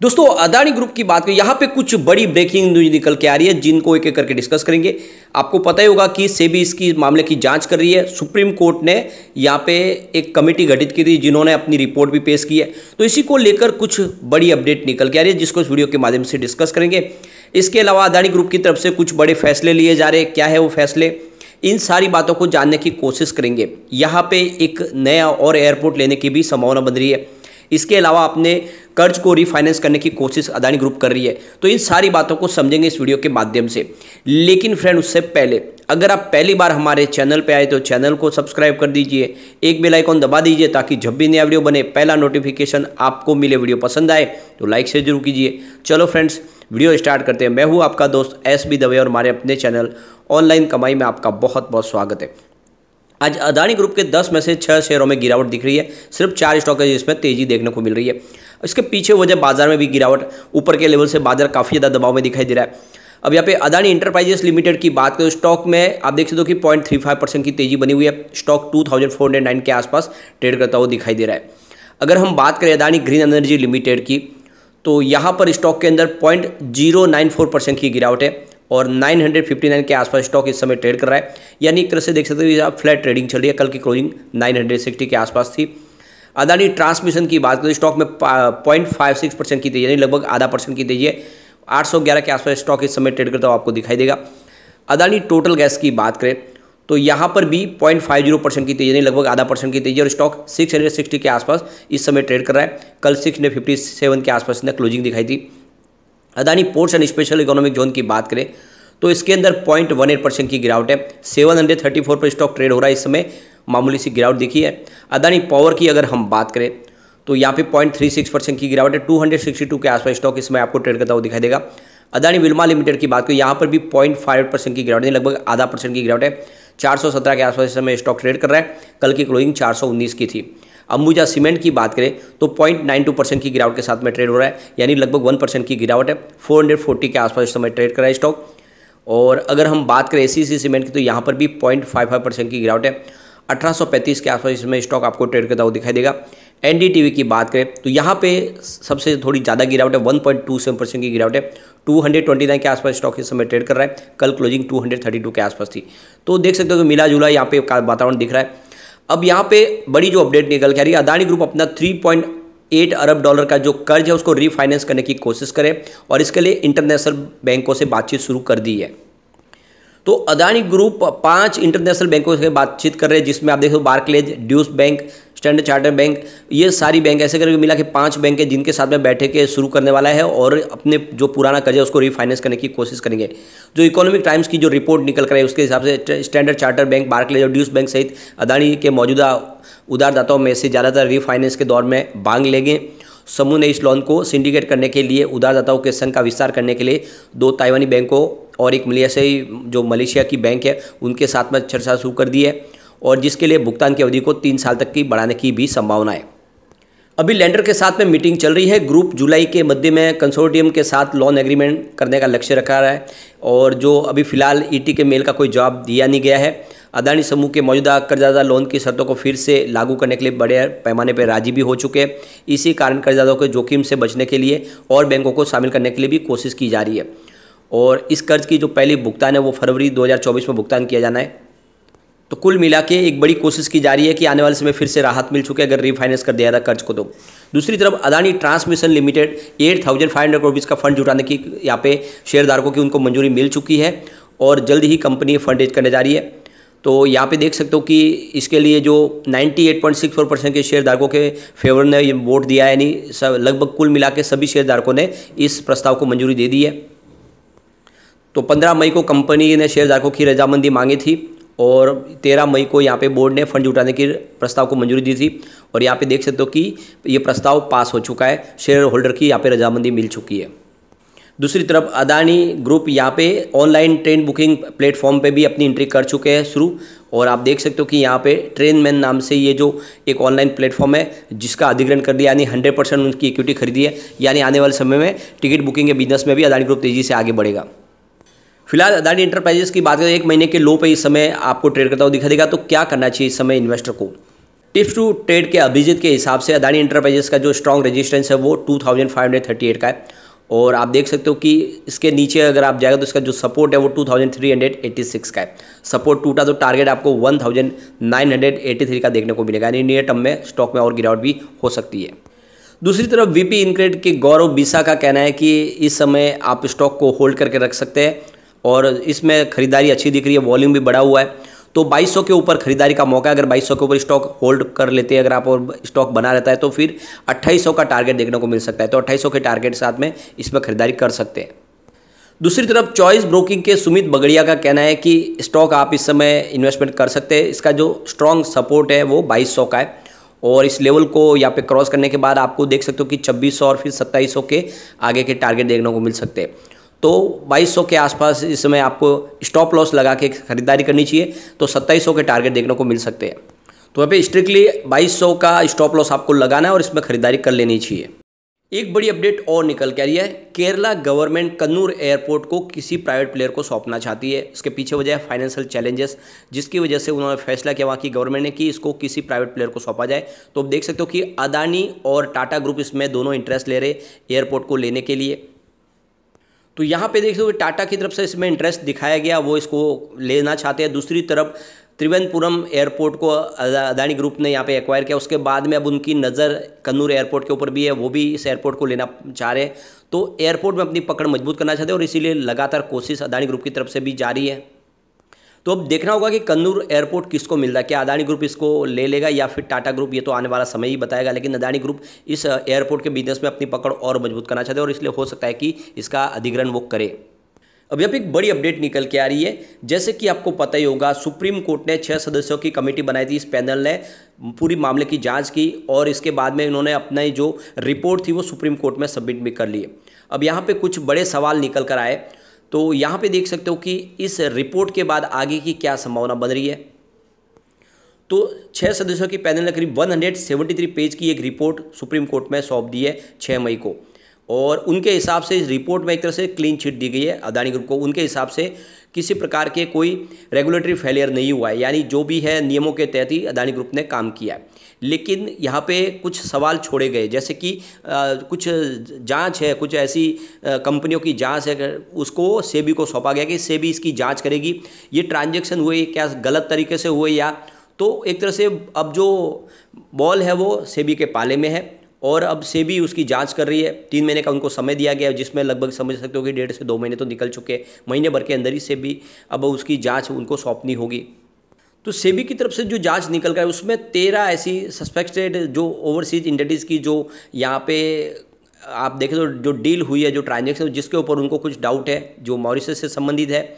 दोस्तों, अदानी ग्रुप की बात करें, यहाँ पे कुछ बड़ी ब्रेकिंग न्यूज़ निकल के आ रही है, जिनको एक एक करके डिस्कस करेंगे। आपको पता ही होगा कि सेबी इसकी मामले की जाँच कर रही है। सुप्रीम कोर्ट ने यहाँ पे एक कमेटी गठित की थी, जिन्होंने अपनी रिपोर्ट भी पेश की है। तो इसी को लेकर कुछ बड़ी अपडेट निकल के आ रही है, जिसको इस वीडियो के माध्यम से डिस्कस करेंगे। इसके अलावा अदानी ग्रुप की तरफ़ से कुछ बड़े फैसले लिए जा रहे क्या है वो फैसले? इन सारी बातों को जानने की कोशिश करेंगे। यहाँ पे एक नया और एयरपोर्ट लेने की भी संभावना बन रही है। इसके अलावा अपने कर्ज को रिफाइनेंस करने की कोशिश अदानी ग्रुप कर रही है। तो इन सारी बातों को समझेंगे इस वीडियो के माध्यम से। लेकिन फ्रेंड उससे पहले, अगर आप पहली बार हमारे चैनल पे आए तो चैनल को सब्सक्राइब कर दीजिए। एक बेल आइकॉन दबा दीजिए ताकि जब भी नया वीडियो बने, पहला नोटिफिकेशन आपको मिले वीडियो पसंद आए तो लाइक से ज़रूर कीजिए। चलो फ्रेंड्स वीडियो स्टार्ट करते हैं। मैं हूँ आपका दोस्त एस बी दवे और हमारे अपने चैनल ऑनलाइन कमाई में आपका बहुत बहुत स्वागत है। आज अदानी ग्रुप के 10 में से छह शेयरों में गिरावट दिख रही है। सिर्फ़ चार स्टॉक है जिसमें तेज़ी देखने को मिल रही है। इसके पीछे वजह बाज़ार में भी गिरावट, ऊपर के लेवल से बाज़ार काफ़ी ज़्यादा दबाव में दिखाई दे रहा है। अब यहाँ पे अदानी इंटरप्राइजेस लिमिटेड की बात करें स्टॉक में आप देख सकते हो कि पॉइंट थ्री फाइव परसेंट की तेज़ी बनी हुई है। Stock two thousand four hundred nine के आसपास ट्रेड करता हुआ दिखाई दे रहा है। अगर हम बात करें अदानी ग्रीन एनर्जी लिमिटेड की तो यहाँ पर स्टॉक के अंदर point zero nine four percent की गिरावट है और 959 के आसपास स्टॉक इस समय ट्रेड कर रहा है। यानी एक तरह से देख सकते हो फ्लैट ट्रेडिंग चल रही है। कल की क्लोजिंग 960 के आसपास थी। अदानी ट्रांसमिशन की बात करें, स्टॉक में पॉइंट फाइव सिक्स परसेंट की तेज़ी, यानी लगभग आधा परसेंट की तेज़ी है। आठ सौ ग्यारह के आसपास स्टॉक इस समय ट्रेड करता हुआ आपको दिखाई देगा। अदानी टोटल गैस की बात करें तो यहाँ पर भी पॉइंट फाइव ज़ीरो परसेंट की तेज़ी, यानी लगभग आधा परसेंट की तेज़ी, और स्टॉक सिक्स हंड्रेड सिक्सटी के आसपास इस समय ट्रेड कर रहा है। कल सिक्स हंड्रेड फिफ्टी सेवन के आसपास इसने क्लोजिंग दिखाई थी। Adani ports and special economic zone की बात करें तो इसके अंदर पॉइंट वन एट परसेंट की गिरावट है। सेवन हंड्रेड थर्टी फोर पर स्टॉक ट्रेड हो रहा है इस समय। मामूली सी गिरावट दिखी है। अदानी पावर की अगर हम बात करें तो यहाँ पे पॉइंट थ्री सिक्स परसेंट की गिरावट है। टू हंड्रेड सिक्सटी टू के आसपास स्टॉक इसमें आपको ट्रेड करता हुआ दिखाई देगा। अदानी विल्मा लिमिटेड की बात करें, यहाँ पर भी पॉइंट फाइव परसेंट की गिरावट है, लगभग आधा परसेंट की गिरावट है। चार सौ सत्रह के आसपास समय स्टॉक ट्रेड कर रहा है। कल की क्लोजिंग चार सौ उन्नीस की थी। अंबुजा सीमेंट की बात करें तो पॉइंट नाइन टू परसेंट की गिरावट के साथ में ट्रेड हो रहा है, यानी लगभग वन परसेंट की गिरावट है। फोर हंड्रेड फोर्टी के आसपास समय ट्रेड कर रहा है स्टॉक और अगर हम बात करें ACC सीमेंट की तो यहाँ पर भी पॉइंट फाइव फाइव परसेंट की गिरावट है। 1835 के आसपास इसमें स्टॉक आपको ट्रेड करता हुआ दिखाई देगा। एन की बात करें तो यहाँ पे सबसे थोड़ी ज़्यादा गिरावट है 1.27 परसेंट की गिरावट है। 229 के आसपास स्टॉक इस समय ट्रेड कर रहा है। कल क्लोजिंग 232 के आसपास थी। तो देख सकते हो कि मिला जुला यहाँ पे वातावरण दिख रहा है। अब यहाँ पे बड़ी जो अपडेट निकल के आ रही है, अदानी ग्रुप अपना थ्री एट अरब डॉलर का जो कर्ज है, उसको रीफाइनेंस करने की कोशिश करें और इसके लिए इंटरनेशनल बैंकों से बातचीत शुरू कर दी है। तो अदानी ग्रुप पाँच इंटरनेशनल बैंकों से बातचीत कर रहे हैं, जिसमें आप देखो Barclays, Deutsche bank, standard charter bank, ये सारी बैंक ऐसे करके मिला कि पाँच बैंक है जिनके साथ में बैठे के शुरू करने वाला है और अपने जो पुराना कर्जा उसको रिफाइनेंस करने की कोशिश करेंगे। जो इकोनॉमिक टाइम्स की जो रिपोर्ट निकल कर है उसके हिसाब से स्टैंडर्ड चार्टर बैंक बार्कलेज और ड्यूस बैंक सहित अदानी के मौजूदा उधारदाताओं में से ज़्यादातर रिफाइनेंस के दौर में भाग लेंगे। समूह ने इस लोन को सिंडिकेट करने के लिए, उधारदाताओं के संघ का विस्तार करने के लिए दो ताइवानी बैंकों और एक मलेशियाई जो मलेशिया की बैंक है, उनके साथ में चर्चा शुरू कर दी है और जिसके लिए भुगतान की अवधि को तीन साल तक की बढ़ाने की भी संभावना है। अभी लैंडर के साथ में मीटिंग चल रही है। ग्रुप जुलाई के मध्य में कंसोर्टियम के साथ लोन एग्रीमेंट करने का लक्ष्य रखा रहा है और जो अभी फ़िलहाल ईटी के मेल का कोई जवाब दिया नहीं गया है। अदानी समूह के मौजूदा कर्जदाता लोन की शर्तों को फिर से लागू करने के लिए बड़े पैमाने पर राज़ी भी हो चुके हैं। इसी कारण कर्जदाताओं के जोखिम से बचने के लिए और बैंकों को शामिल करने के लिए भी कोशिश की जा रही है। और इस कर्ज की जो पहली भुगतान है, वो फरवरी 2024 में भुगतान किया जाना है। तो कुल मिला के एक बड़ी कोशिश की जा रही है कि आने वाले समय फिर से राहत मिल चुके अगर रीफाइनेंस कर दिया था कर्ज को तो। दूसरी तरफ़ Adani transmission limited eight thousand five hundred rupees का फंड जुटाने की यहाँ पे शेयरधारकों की उनको मंजूरी मिल चुकी है और जल्द ही कंपनी फंड रेज करने जा रही है। तो यहाँ पे देख सकते हो कि इसके लिए जो 98.64 परसेंट के शेयरधारकों के फेवर ने ये वोट दिया है यानी सब लगभग कुल मिला के सभी शेयरधारकों ने इस प्रस्ताव को मंजूरी दे दी है। तो 15 मई को कंपनी ने शेयरधारकों की रजामंदी मांगी थी और 13 मई को यहाँ पे बोर्ड ने फंड जुटाने के प्रस्ताव को मंजूरी दी थी और यहाँ पे देख सकते हो कि ये प्रस्ताव पास हो चुका है, शेयर होल्डर की यहाँ पे रजामंदी मिल चुकी है। दूसरी तरफ़ अदानी ग्रुप यहाँ पे ऑनलाइन ट्रेन बुकिंग प्लेटफॉर्म पे भी अपनी एंट्री कर चुके हैं शुरू। और आप देख सकते हो कि यहाँ पे ट्रेन मैन नाम से ये जो एक ऑनलाइन प्लेटफॉर्म है, जिसका अधिग्रहण कर दिया, यानी हंड्रेड परसेंट उनकी इक्विटी खरीदी है, यानी आने वाले समय में टिकट बुकिंग के बिज़नेस में भी अदानी ग्रुप तेज़ी से आगे बढ़ेगा। फ़िलहाल अदानी इंटरप्राइजेस की बात करें, एक महीने के लो पे इस समय आपको ट्रेड करता हुआ दिखा देगा। तो क्या करना चाहिए इस समय इन्वेस्टर को? टिप्स टू ट्रेड के अभिजीत के हिसाब से अदानी इंटरप्राइजेस का जो स्ट्रॉन्ग रेजिस्टेंस है, वो 2538 का है। और आप देख सकते हो कि इसके नीचे अगर आप जाएगा तो इसका जो सपोर्ट है वो 2386 का है। सपोर्ट टूटा तो टारगेट आपको 1983 का देखने को मिलेगा। यानी नियर टर्म में स्टॉक में और गिरावट भी हो सकती है। दूसरी तरफ़ वीपी इनक्रेड के गौरव बीसा का कहना है कि इस समय आप स्टॉक को होल्ड करके रख सकते हैं और इसमें खरीदारी अच्छी दिख रही है वॉल्यूम भी बढ़ा हुआ है। तो 2200 के ऊपर खरीदारी का मौका अगर 2200 के ऊपर स्टॉक होल्ड कर लेते हैं, अगर आप और स्टॉक बना रहता है तो फिर 2800 का टारगेट देखने को मिल सकता है। तो 2800 के टारगेट साथ में इसमें खरीदारी कर सकते हैं। दूसरी तरफ़ चॉइस ब्रोकिंग के सुमित बगड़िया का कहना है कि स्टॉक आप इस समय इन्वेस्टमेंट कर सकते हैं। इसका जो स्ट्रॉन्ग सपोर्ट है, वो बाईस का है। और इस लेवल को यहाँ पे क्रॉस करने के बाद आपको देख सकते हो कि 2600 और फिर 2700 के आगे के टारगेट देखने को मिल सकते हैं। तो 2200 के आसपास इस समय आपको स्टॉप लॉस लगा के खरीदारी करनी चाहिए तो 2700 के टारगेट देखने को मिल सकते हैं। तो यहाँ पे स्ट्रिक्टली 2200 का स्टॉप लॉस आपको लगाना है और इसमें खरीदारी कर लेनी चाहिए। एक बड़ी अपडेट और निकल के आ रही है, केरला गवर्नमेंट कन्नूर एयरपोर्ट को किसी प्राइवेट प्लेयर को सौंपना चाहती है। इसके पीछे वजह है फाइनेंशियल चैलेंजेस जिसकी वजह से उन्होंने फैसला किया वहाँ की गवर्नमेंट ने कि इसको किसी प्राइवेट प्लेयर को सौंपा जाए। तो आप देख सकते हो कि अदानी और टाटा ग्रुप इसमें दोनों इंटरेस्ट ले रहे एयरपोर्ट को लेने के लिए। तो यहाँ पे देख सकते हो टाटा की तरफ़ से इसमें इंटरेस्ट दिखाया गया, वो इसको लेना चाहते हैं। दूसरी तरफ़, त्रिवेंद्रपुरम एयरपोर्ट को अदानी ग्रुप ने यहाँ पे एक्वायर किया। उसके बाद में अब उनकी नज़र कन्नूर एयरपोर्ट के ऊपर भी है, वो भी इस एयरपोर्ट को लेना चाह रहे हैं। तो एयरपोर्ट में अपनी पकड़ मज़बूत करना चाहते हैं और इसीलिए लगातार कोशिश अदानी ग्रुप की तरफ़ से भी जारी है। तो अब देखना होगा कि कन्नूर एयरपोर्ट किसको मिलता है। क्या अदानी ग्रुप इसको ले लेगा या फिर टाटा ग्रुप? ये तो आने वाला समय ही बताएगा, लेकिन अदानी ग्रुप इस एयरपोर्ट के बिज़नेस में अपनी पकड़ और मज़बूत करना चाहते हैं और इसलिए हो सकता है कि इसका अधिग्रहण वो करे। अब यहाँ एक बड़ी अपडेट निकल के आ रही है। जैसे कि आपको पता ही होगा, सुप्रीम कोर्ट ने छः सदस्यों की कमेटी बनाई थी इस पैनल ने, पूरी मामले की जाँच की और इसके बाद में इन्होंने अपना जो रिपोर्ट थी वो सुप्रीम कोर्ट में सबमिट भी कर ली अब यहाँ पे कुछ बड़े सवाल निकल कर आए। तो यहाँ पे देख सकते हो कि इस रिपोर्ट के बाद आगे की क्या संभावना बन रही है। तो छः सदस्यों की पैनल ने करीब 173 पेज की एक रिपोर्ट सुप्रीम कोर्ट में सौंप दी है छः मई को। और उनके हिसाब से इस रिपोर्ट में एक तरह से क्लीन चिट दी गई है अदानी ग्रुप को। उनके हिसाब से किसी प्रकार के कोई रेगुलेटरी फेलियर नहीं हुआ है यानी जो भी है नियमों के तहत ही अदानी ग्रुप ने काम किया है। लेकिन यहाँ पे कुछ सवाल छोड़े गए जैसे कि आ, कुछ जाँच है कुछ ऐसी कंपनियों की जाँच है उसको सेबी को सौंपा गया कि सेबी इसकी जाँच करेगी ये ट्रांजेक्शन हुए क्या गलत तरीके से हुए या तो एक तरह से अब जो बॉल है वो सेबी के पाले में है। और अब सेबी उसकी जाँच कर रही है। तीन महीने का उनको समय दिया गया है जिसमें लगभग समझ सकते हो कि डेढ़ से दो महीने तो निकल चुके हैं। महीने भर के अंदर ही से भी अब उसकी जाँच उनको सौंपनी होगी। तो सेबी की तरफ़ से जो जाँच निकल कर उसमें तेरह ऐसी सस्पेक्टेड जो ओवरसीज इंडिटीज़ की जो यहाँ पे आप देखें तो जो डील हुई है, जो ट्रांजेक्शन जिसके ऊपर उनको कुछ डाउट है, जो मॉरिशस से संबंधित है।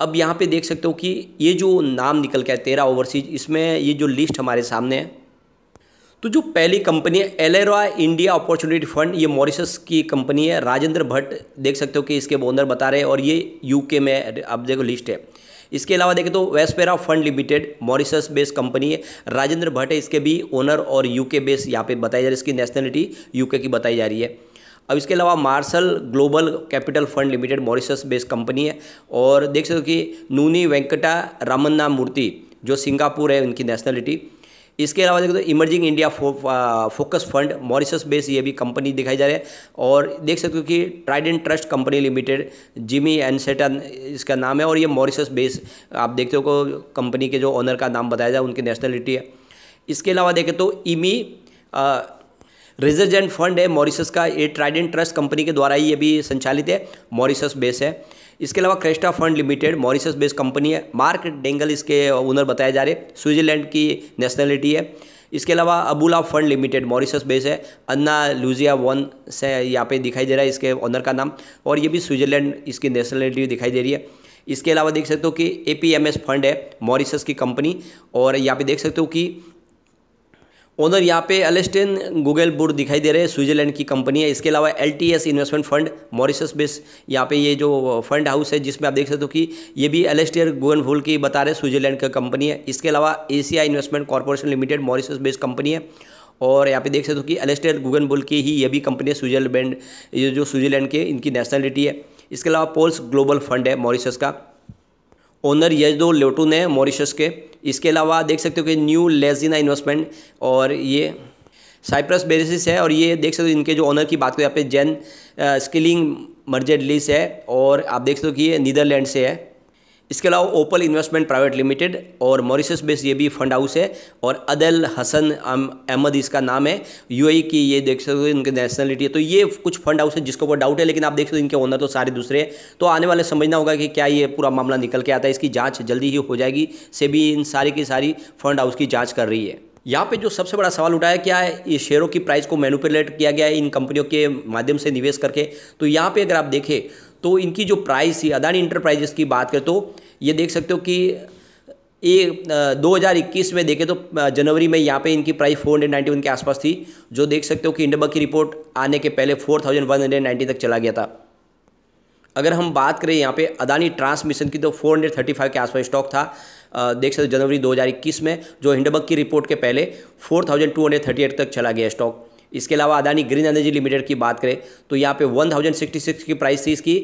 अब यहाँ पे देख सकते हो कि ये जो नाम निकल के है तेरह ओवरसीज इसमें ये जो लिस्ट हमारे सामने है तो जो पहली कंपनी है एलेरा इंडिया अपॉर्चुनिटी फंड ये मॉरिशस की कंपनी है। राजेंद्र भट्ट, देख सकते हो कि इसके ओनर बता रहे हैं और ये यूके में अब देखो लिस्ट है। इसके अलावा देखें तो Vespera fund limited Mauritius based company है। राजेंद्र भट्ट है, इसके भी ओनर और यूके बेस यहाँ पे बताई जा रही है। इसकी नेशनलिटी यूके की बताई जा रही है। अब इसके अलावा Marshall global capital fund limited Mauritius based company है। और देख सकते हो कि नूनी वेंकटा रामन्ना मूर्ति, जो सिंगापुर है, उनकी नेशनलिटी इसके अलावा देखो तो इमर्जिंग इंडिया फो, आ, फोकस फंड मॉरिशस बेस ये भी कंपनी दिखाई जा रही है। और देख सकते हो कि Trident trust company limited Jimmy and Seton इसका नाम है और ये मॉरिशस बेस आप देखते हो को कंपनी के जो ओनर का नाम बताया जाए उनकी नेशनलिटी है। इसके अलावा देखें तो इमी रिजर्जेंट फंड है, मॉरिशस का, ये ट्राइडेंट ट्रस्ट कंपनी के द्वारा ही ये भी संचालित है, मॉरिशस बेस है। इसके अलावा Cresta fund limited, Mauritius based company है। मार्क डेंगल इसके ओनर बताए जा रहे स्विट्जरलैंड की नेशनलिटी है। इसके अलावा अबूला फंड लिमिटेड, मॉरिशस बेस है। अन्ना लूजिया वन से यहाँ पे दिखाई दे रहा है इसके ओनर का नाम। और ये भी स्विट्जरलैंड इसकी नेशनलिटी दिखाई दे रही है। इसके अलावा देख सकते हो कि एपीएमएस फंड है, मॉरिशस की कंपनी। और यहाँ पे देख सकते हो कि ओनर यहाँ पे एलेस्टेन गूगल बुड दिखाई दे रहे हैं स्विट्जरलैंड की कंपनी है। इसके अलावा LTS investment fund Mauritius base यहाँ पे ये जो फंड हाउस है, जिसमें आप देख सकते हो कि ये भी एलेस्टेयर गूगल भूल की बता रहे हैं स्विट्जरलैंड का कंपनी है। इसके अलावा Asia investment corporation limited Mauritius based company है। और यहाँ पे देख सकते हो कि एलेस्टेयर गूगन बुल की ही ये भी कंपनी है स्विट्जरलैंड ये जो स्विट्जरलैंड के, इनकी नेशनलिटी है। इसके अलावा पोल्स ग्लोबल फंड है मॉरिशस का। ओनर यजदो लोटून है मॉरिशस के। इसके अलावा देख सकते हो कि न्यू लेजिना इन्वेस्टमेंट और ये साइप्रस बेसिस है और ये देख सकते हो इनके जो ऑनर की बात करें, यहाँ पे जैन स्किलिंग मर्जेड लिस है और आप देख सकते हो कि ये नीदरलैंड से है। इसके अलावा ओपल इन्वेस्टमेंट प्राइवेट लिमिटेड और मॉरिशस बेस ये भी फंड हाउस है और अदल हसन अहमद इसका नाम है। यूएई की ये देख सकते हो, इनकी नेशनलिटी है। तो ये कुछ फंड हाउस है जिसके ऊपर डाउट है, लेकिन आप देख सकते हो इनके ओनर तो सारे दूसरे हैं। तो आने वाले समझना होगा कि क्या ये पूरा मामला निकल के आता है, इसकी जाँच जल्दी ही हो जाएगी, से भी इन सारी की सारी फंड हाउस की जाँच कर रही है। यहाँ पे जो सबसे बड़ा सवाल उठा है क्या है, ये शेयरों की प्राइस को मैनुपुलेट किया गया है इन कंपनियों के माध्यम से निवेश करके। तो यहाँ पे अगर आप देखें तो इनकी जो प्राइस थी अदानी इंटरप्राइजेस की बात करें तो ये देख सकते हो कि ये 2021 में देखें तो जनवरी में यहाँ पे इनकी प्राइस 491 के आसपास थी, जो देख सकते हो कि इंडबा की रिपोर्ट आने के पहले 4190 तक चला गया था। अगर हम बात करें यहाँ पे अदानी ट्रांसमिशन की तो 435 के आसपास स्टॉक था देख सकते हो जनवरी 2021 में, जो हिंडबर्ग की रिपोर्ट के पहले 4238 तक चला गया स्टॉक इसके अलावा अदानी ग्रीन एनर्जी लिमिटेड की बात करें तो यहाँ पे 1066 की प्राइस थी इसकी,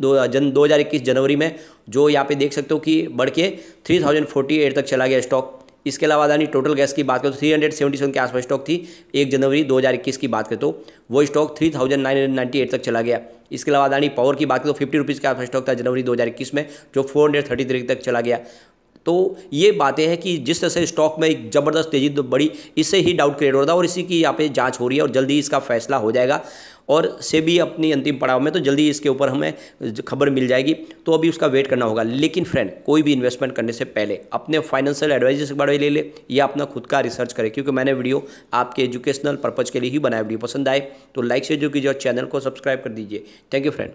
दो, जन, दो हज़ार इक्कीस जनवरी में, जो यहाँ पे देख सकते हो कि बढ़ के 3048 तक चला गया स्टॉक इसके अलावा अदानी टोटल गैस की बात करें तो थ्री हंड्रेड सेवेंटी सेवन के आसपास स्टॉक थी, एक जनवरी 2021 की बात करें तो वो stock three thousand nine hundred ninety eight तक चला गया। इसके अलावा अदानी पावर की बात करें तो फिफ्टी रुपीज़ के आसपास स्टॉक था जनवरी 2021 में, जो फोर हंड्रेड थर्टी थ्री तक चला गया। तो ये बातें हैं कि जिस तरह से स्टॉक में एक ज़बरदस्त तेज़ी बढ़ी इससे ही डाउट क्रिएट हो रहा था और इसी की यहाँ पे जाँच हो रही है और जल्दी इसका फैसला हो जाएगा। और से भी अपनी अंतिम पड़ाव में तो जल्दी इसके ऊपर हमें खबर मिल जाएगी तो अभी उसका वेट करना होगा। लेकिन फ्रेंड कोई भी इन्वेस्टमेंट करने से पहले अपने फाइनेंशियल एडवाइजर से बड़े ले ले या अपना खुद का रिसर्च करें, क्योंकि मैंने वीडियो आपके एजुकेशनल पर्पज़ के लिए ही बनाया वीडियो पसंद आए तो लाइक से जो कीजिए और चैनल को सब्सक्राइब कर दीजिए। Thank you friend